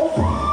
Opa!